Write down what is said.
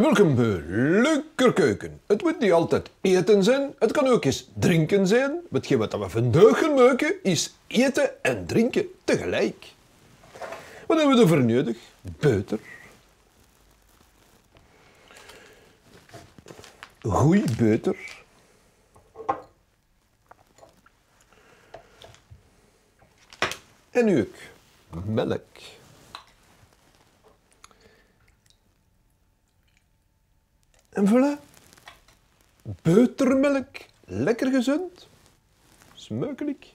welkom bij Leuker Keuken. Het moet niet altijd eten zijn, het kan ook eens drinken zijn. Hetgeen wat we vandaag gaan maken is eten en drinken tegelijk. Wat hebben we ervoor nodig? Buiter. Goeie buiter. En ook melk. En voilà. Buitermelk. Lekker gezond. Smakelijk.